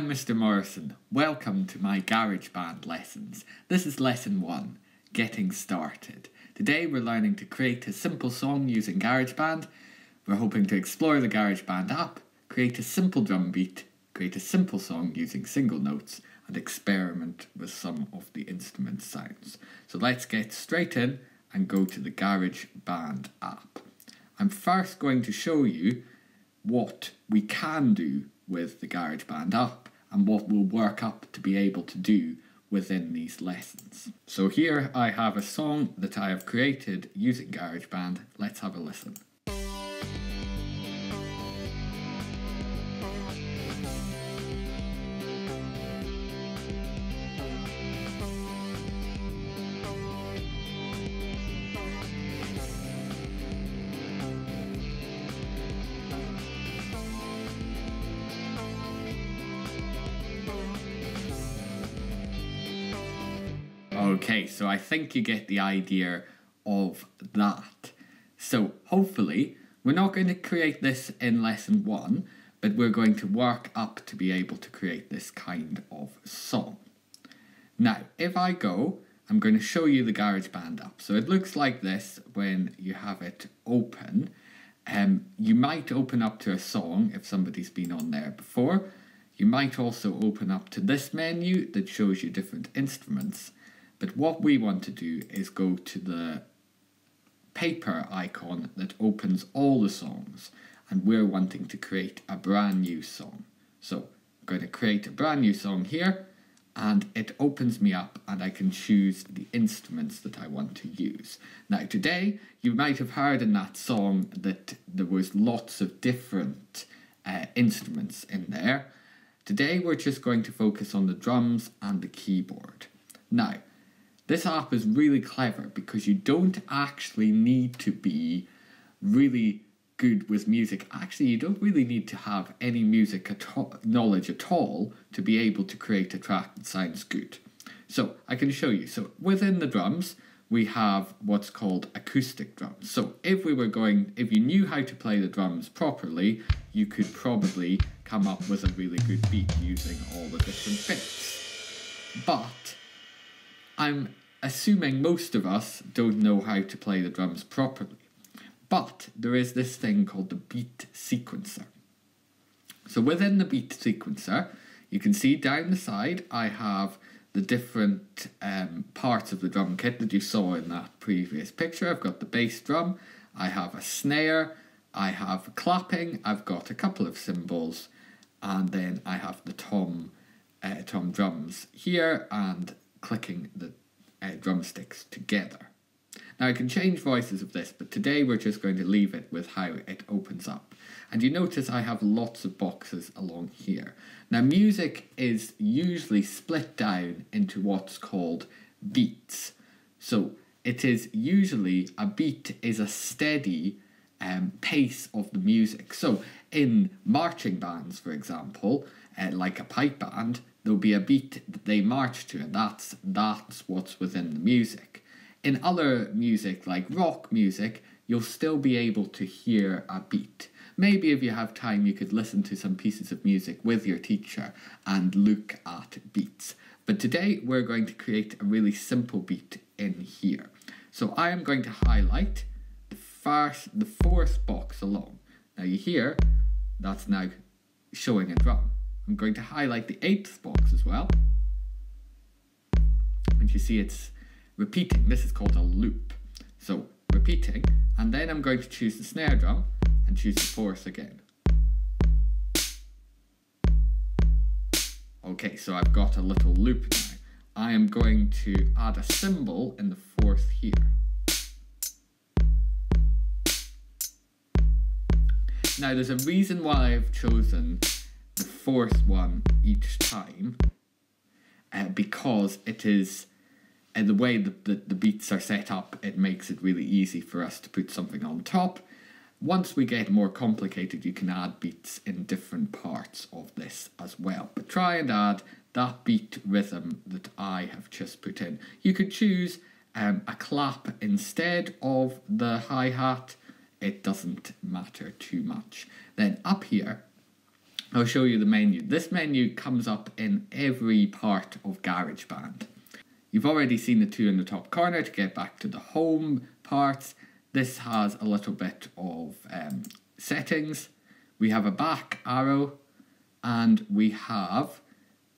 I'm Mr. Morrison. Welcome to my GarageBand lessons. This is lesson one, getting started. Today we're learning to create a simple song using GarageBand. We're hoping to explore the GarageBand app, create a simple drum beat, create a simple song using single notes, and experiment with some of the instrument sounds. So let's get straight in and go to the GarageBand app. I'm first going to show you what we can do with the GarageBand app and what we'll work up to be able to do within these lessons. So here I have a song that I have created using GarageBand. Let's have a listen. Okay, so I think you get the idea of that. So hopefully, we're not going to create this in lesson one, but we're going to work up to be able to create this kind of song. Now, if I go, I'm going to show you the GarageBand app. So it looks like this when you have it open. Um, you might open up to a song if somebody's been on there before. You might also open up to this menu that shows you different instruments but what we want to do is go to the paper icon that opens all the songs and we're wanting to create a brand new song. So I'm going to create a brand new song here and it opens me up and I can choose the instruments that I want to use. Now today you might have heard in that song that there was lots of different uh, instruments in there. Today we're just going to focus on the drums and the keyboard. Now this app is really clever because you don't actually need to be really good with music. Actually, you don't really need to have any music at all, knowledge at all to be able to create a track that sounds good. So I can show you. So within the drums, we have what's called acoustic drums. So if we were going, if you knew how to play the drums properly, you could probably come up with a really good beat using all the different bits. But I'm assuming most of us don't know how to play the drums properly. But there is this thing called the beat sequencer. So within the beat sequencer, you can see down the side I have the different um, parts of the drum kit that you saw in that previous picture. I've got the bass drum, I have a snare, I have clapping, I've got a couple of cymbals, and then I have the tom, uh, tom drums here and clicking the uh, drumsticks together. Now I can change voices of this, but today we're just going to leave it with how it opens up. And you notice I have lots of boxes along here. Now music is usually split down into what's called beats. So it is usually, a beat is a steady um, pace of the music. So in marching bands, for example, uh, like a pipe band, there'll be a beat that they march to, and that's that's what's within the music. In other music, like rock music, you'll still be able to hear a beat. Maybe if you have time, you could listen to some pieces of music with your teacher and look at beats. But today we're going to create a really simple beat in here. So I am going to highlight the first, the fourth box along. Now you hear that's now showing a drum. I'm going to highlight the eighth box as well. And you see it's repeating. This is called a loop. So repeating, and then I'm going to choose the snare drum and choose the fourth again. Okay, so I've got a little loop now. I am going to add a cymbal in the fourth here. Now there's a reason why I've chosen fourth one each time uh, because it is and the way the, the, the beats are set up it makes it really easy for us to put something on top. Once we get more complicated you can add beats in different parts of this as well. But try and add that beat rhythm that I have just put in. You could choose um, a clap instead of the hi-hat. It doesn't matter too much. Then up here I'll show you the menu. This menu comes up in every part of GarageBand. You've already seen the two in the top corner to get back to the home parts. This has a little bit of um, settings. We have a back arrow and we have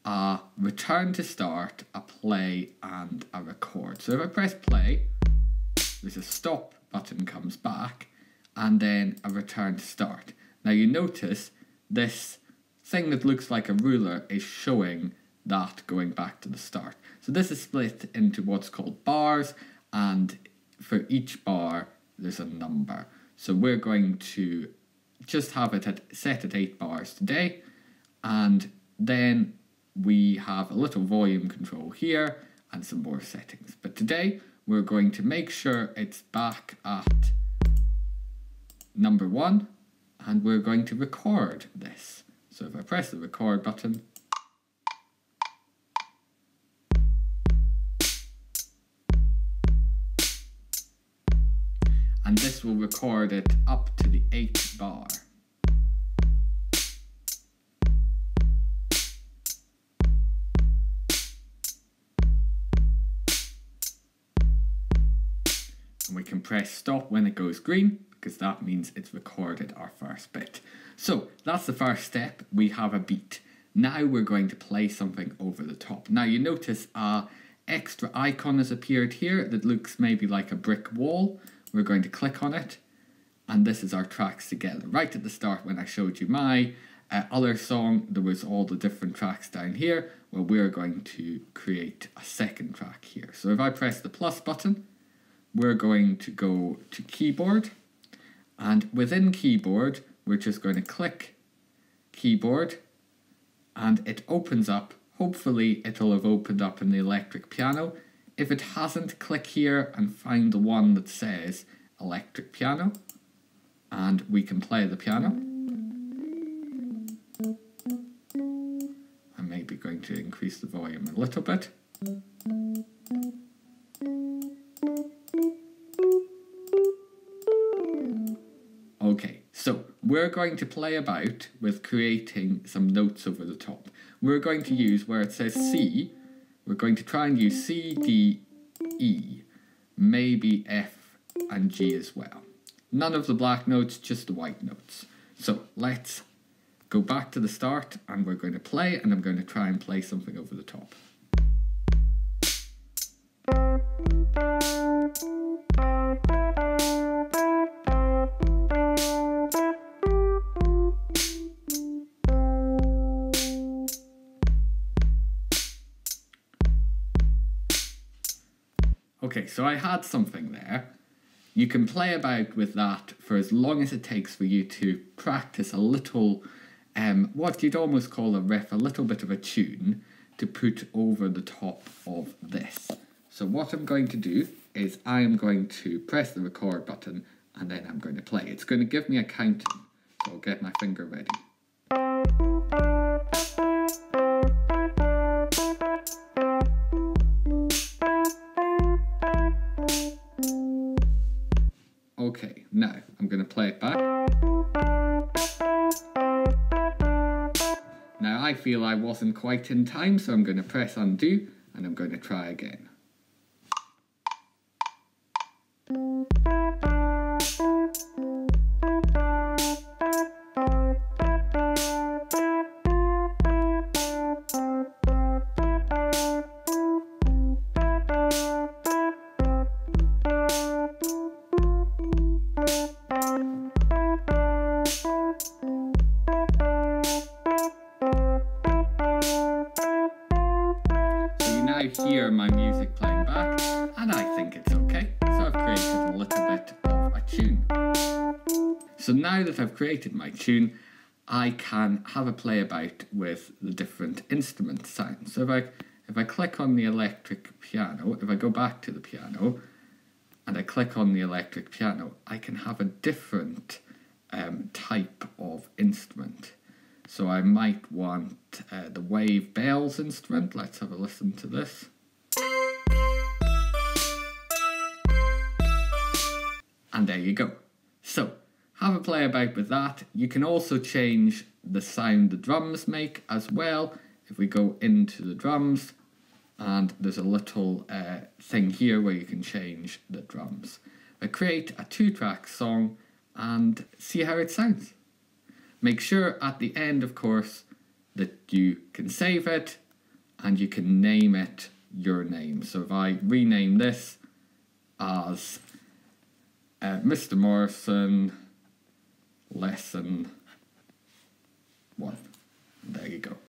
a return to start, a play and a record. So if I press play, there's a stop button comes back and then a return to start. Now you notice this thing that looks like a ruler is showing that going back to the start. So this is split into what's called bars and for each bar there's a number. So we're going to just have it at, set at 8 bars today and then we have a little volume control here and some more settings. But today we're going to make sure it's back at number 1 and we're going to record this. So if I press the record button and this will record it up to the 8th bar. And we can press stop when it goes green because that means it's recorded our first bit. So that's the first step, we have a beat. Now we're going to play something over the top. Now you notice a extra icon has appeared here that looks maybe like a brick wall. We're going to click on it and this is our tracks together. Right at the start when I showed you my uh, other song, there was all the different tracks down here. Well, we're going to create a second track here. So if I press the plus button, we're going to go to keyboard and within keyboard, we're just going to click keyboard and it opens up. Hopefully it'll have opened up in the electric piano if it hasn't, click here and find the one that says electric piano and we can play the piano. I'm maybe going to increase the volume a little bit. We're going to play about with creating some notes over the top. We're going to use where it says C, we're going to try and use C, D, E, maybe F and G as well. None of the black notes, just the white notes. So let's go back to the start and we're going to play and I'm going to try and play something over the top. Okay, so I had something there. You can play about with that for as long as it takes for you to practice a little, um, what you'd almost call a riff, a little bit of a tune to put over the top of this. So what I'm going to do is I'm going to press the record button and then I'm going to play. It's going to give me a counting, so I'll get my finger ready. Feel I wasn't quite in time, so I'm going to press undo and I'm going to try again. Hear my music playing back, and I think it's okay. So I've created a little bit of a tune. So now that I've created my tune, I can have a play about with the different instrument sounds. So if I if I click on the electric piano, if I go back to the piano and I click on the electric piano, I can have a different um, type of instrument. So I might want uh, the wave bells instrument. Let's have a listen to this. And there you go. So have a play about with that. You can also change the sound the drums make as well. If we go into the drums, and there's a little uh, thing here where you can change the drums. I create a two track song and see how it sounds. Make sure at the end, of course, that you can save it and you can name it your name. So if I rename this as uh, Mr. Morrison lesson one, there you go.